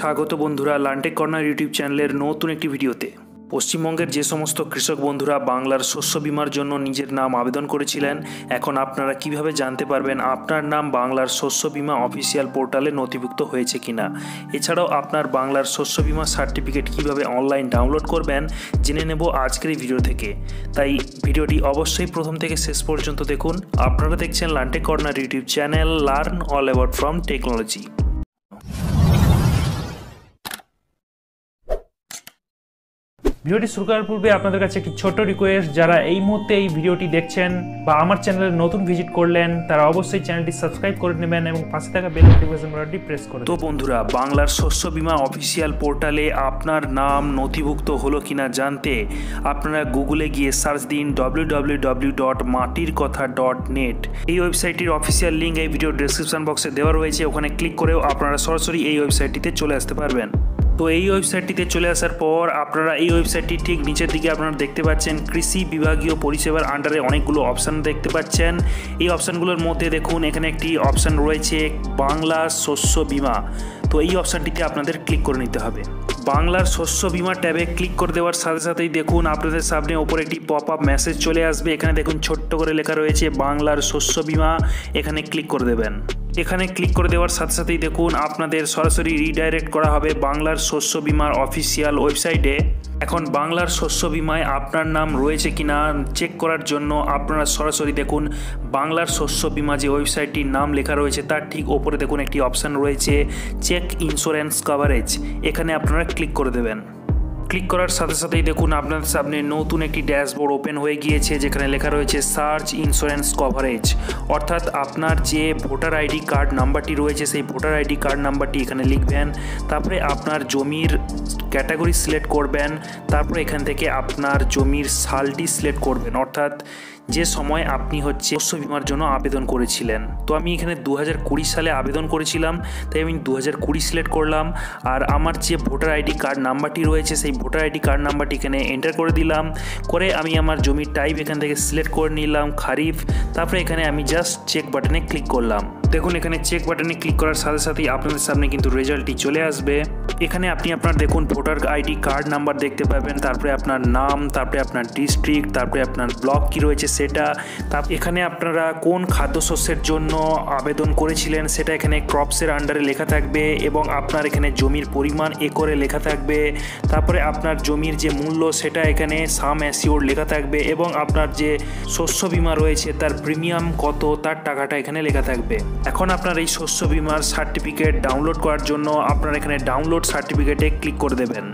স্বাগত বন্ধুরা লান্টেক corner YouTube চ্যানেলের নতুন একটি ভিডিওতে। পশ্চিমবঙ্গের যে সমস্ত কৃষক বন্ধুরা বাংলার শস্য বিমার জন্য নিজের নাম আবেদন করেছিলেন, এখন আপনারা কীভাবে জানতে পারবেন আপনার নাম বাংলার শস্য বিমা অফিসিয়াল পোর্টালে নথিভুক্ত হয়েছে কিনা? এছাড়াও আপনার বাংলার শস্য বিমা সার্টিফিকেট কীভাবে অনলাইন ডাউনলোড করবেন, জেনে নেব আজকের এই ভিডিও থেকে। তাই ভিডিওটি অবশ্যই প্রথম থেকে শেষ পর্যন্ত দেখুন। আপনারা দেখছেন লান্টেক corner YouTube channel, learn all about from technology. ভিডিওটি শুরু করার পূর্বে আপনাদের কাছে একটি ছোট্ট রিকোয়েস্ট যারা এই মুহূর্তে এই ভিডিওটি দেখছেন বা আমার চ্যানেলে নতুন ভিজিট করলেন তারা অবশ্যই চ্যানেলটি সাবস্ক্রাইব করে নেবেন এবং পাশে থাকা বেল নোটিফিকেশন বাটনটি প্রেস করে তো বন্ধুরা বাংলার শস্য বীমা অফিসিয়াল পোর্টালে আপনার নাম নথিভুক্ত হলো কিনা জানতে আপনারা গুগলে গিয়ে সার্চ দিন ডব্লিউ ডট মাটির কথা ডট নেট এই ওয়েবসাইটটির অফিসিয়াল লিঙ্ক এই ভিডিও ডেসক্রিপশন বক্সে দেওয়া রয়েছে। ওখানে ক্লিক করেও আপনারা সরাসরি এই ওয়েবসাইটটিতে চলে আসতে পারবেন। তো এই ওয়েবসাইটটিতে চলে আসার পর আপনারা এই ওয়েবসাইটটি ঠিক নিচের দিকে আপনারা দেখতে পাচ্ছেন। কৃষি বিভাগীয় পরিষেবার আন্ডারে অনেকগুলো অপশান দেখতে পাচ্ছেন। এই অপশানগুলোর মধ্যে দেখুন, এখানে একটি অপশান রয়েছে, বাংলা শস্য বিমা। তো এই অপশানটিতে আপনাদের ক্লিক করে নিতে হবে। বাংলার শস্য বিমা ট্যাবে ক্লিক করে দেওয়ার সাথে সাথেই দেখুন, আপনাদের সামনে ওপরে একটি পপ আপ মেসেজ চলে আসবে। এখানে দেখুন, ছোট্ট করে লেখা রয়েছে, বাংলার শস্য বিমা। এখানে ক্লিক করে দেবেন। এখানে ক্লিক করে দেওয়ার সাথে সাথেই দেখুন আপনাদের সরাসরি রিডাইরেক্ট করা হবে বাংলার শস্য বিমার অফিসিয়াল ওয়েবসাইটে এখন বাংলার শস্য বিমায় আপনার নাম রয়েছে কিনা চেক করার জন্য আপনারা সরাসরি দেখুন বাংলার শস্য বিমা যে ওয়েবসাইটটির নাম লেখা রয়েছে তার ঠিক ওপরে দেখুন একটি অপশান রয়েছে চেক ইন্স্যুরেন্স কভারেজ এখানে আপনারা ক্লিক করে দেবেন। ক্লিক করার সাথে সাথেই দেখুন আপনার সামনে নতুন একটি ড্যাশবোর্ড ওপেন হয়ে গিয়েছে, যেখানে লেখা রয়েছে সার্চ ইন্স্যুরেন্স কভারেজ অর্থাৎ আপনার যে ভোটার আইডি কার্ড নাম্বারটি রয়েছে, সেই ভোটার আইডি কার্ড নাম্বারটি এখানে লিখবেন। তারপরে আপনার জমির ক্যাটাগরি সিলেক্ট করবেন। তারপরে এখান থেকে আপনার জমির সালটি সিলেক্ট করবেন। অর্থাৎ যে সময় আপনি হচ্ছে শস্য বিমার জন্য আবেদন করেছিলেন। তো আমি এখানে দু হাজার কুড়ি সালে আবেদন করেছিলাম, তাই আমি দু হাজার কুড়ি সিলেক্ট করলাম। আর আমার যে ভোটার আইডি কার্ড নাম্বারটি রয়েছে, সেই ভোটার আইডি, কার্ড নাম্বারটি এখানে এন্টার করে দিলাম। করে আমি আমার জমির টাইপ এখান থেকে সিলেক্ট করে নিলাম, খারিফ। তারপরে এখানে আমি জাস্ট চেক বাটনে ক্লিক করলাম। দেখুন, এখানে চেক বাটনে ক্লিক করার সাথে সাথেই আপনাদের সামনে কিন্তু রেজাল্টটি চলে আসবে। এখানে আপনি আপনার দেখুন ভোটার আইডি কার্ড নাম্বার দেখতে পাবেন, তারপরে আপনার নাম, তারপরে আপনার ডিস্ট্রিক্ট তারপরে আপনার ব্লক কি রয়েছে সেটা তার এখানে আপনারা কোন খাদ্যশস্যের জন্য আবেদন করেছিলেন সেটা এখানে ক্রপসের আন্ডারে লেখা থাকবে এবং আপনার এখানে জমির পরিমাণ একরে লেখা থাকবে। তারপরে আপনার জমির যে মূল্য সেটা এখানে সাম অ্যাসিওর লেখা থাকবে এবং আপনার যে শস্য বিমা রয়েছে তার প্রিমিয়াম কত, তার টাকাটা এখানে লেখা থাকবে। এখন আপনার এই শস্য বিমার সার্টিফিকেট ডাউনলোড করার জন্য আপনার এখানে ডাউনলোড সার্টিফিকেটে ক্লিক করে দেবেন।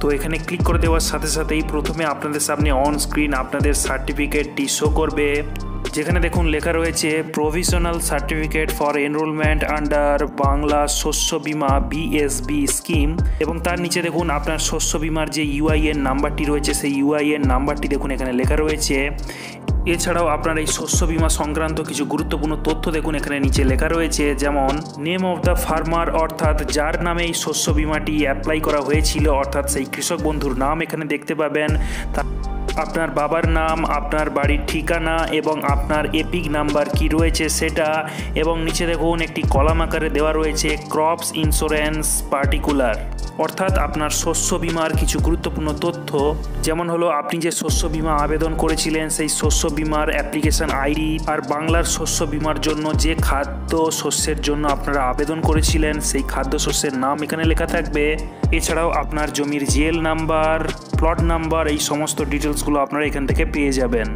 তো এখানে ক্লিক করে দেওয়ার সাথে সাথেই প্রথমে আপনাদের সামনে অন স্ক্রিন আপনাদের সার্টিফিকেটটি শো করবে। যেখানে দেখুন লেখা রয়েছে provisional certificate for enrolment under Bangla Shasya Bima BSB scheme এবং তার নিচে দেখুন আপনার শস্য বিমার যে ইউআইএন নাম্বারটি রয়েছে, সেই ইউআইএন নাম্বারটি দেখুন এখানে লেখা রয়েছে এছাড়াও আপনার এই শস্য বিমা সংক্রান্ত কিছু গুরুত্বপূর্ণ তথ্য দেখুন, এখানে নিচে লেখা রয়েছে, যেমন নেম অফ দ্য ফার্মার অর্থাৎ যার নামে এই শস্য বিমাটি অ্যাপ্লাই করা হয়েছিল, অর্থাৎ সেই কৃষক বন্ধুর নাম এখানে দেখতে পাবেন। আপনার বাবার নাম, আপনার বাড়ির ঠিকানা এবং আপনার এপিক নাম্বার কি রয়েছে সেটা, এবং নিচে দেখুন, একটি কলাম আকারে দেওয়া রয়েছে ক্রপস ইন্স্যুরেন্স পার্টিকুলার অর্থাৎ আপনার শস্য বিমার কিছু গুরুত্বপূর্ণ তথ্য, যেমন হলো আপনি যে শস্য বিমা আবেদন করেছিলেন, সেই শস্য বিমার অ্যাপ্লিকেশন আইডি আর বাংলার শস্য বিমার জন্য যে খাদ্য শস্যের জন্য আপনারা আবেদন করেছিলেন, সেই খাদ্য শস্যের নাম এখানে লেখা থাকবে। এছাড়াও আপনার জমির জিএল নাম্বার, প্লট নাম্বার, এই সমস্ত ডিটেলসগুলো আপনারা এখান থেকে পেয়ে যাবেন।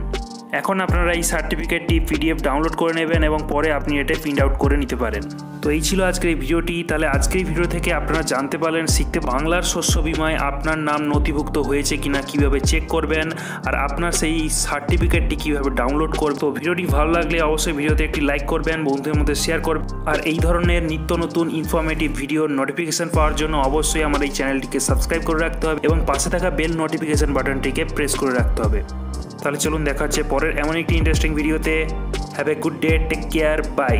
এখন আপনারা এই সার্টিফিকেটটি পিডিএফ ডাউনলোড করে নেবেন এবং পরে আপনি এটা প্রিন্ট আউট করে নিতে পারেন। তো এই ছিল আজকের এই ভিডিওটি। তাহলে আজকের ভিডিও থেকে আপনারা জানতে পারলেন, শিখতে বাংলার শস্য বিমায় আপনার নাম নথিভুক্ত হয়েছে কিনা, কীভাবে চেক করবেন, আর আপনার সেই সার্টিফিকেটটি কীভাবে ডাউনলোড করবে। ভিডিওটি ভালো লাগলে অবশ্যই ভিডিওতে একটি লাইক করবেন, বন্ধুদের মধ্যে শেয়ার করবেন। আর এই ধরনের নিত্য নতুন ইনফরমেটিভ ভিডিওর নোটিফিকেশন পাওয়ার জন্য অবশ্যই আমার এই চ্যানেলটিকে সাবস্ক্রাইব করে রাখতে হবে এবং পাশে থাকা বেল নোটিফিকেশন বাটনটিকে প্রেস করে রাখতে হবে। তাহলে চলুন দেখা হচ্ছে পরের এমন একটি ইন্টারেস্টিং ভিডিওতে have a good day take care bye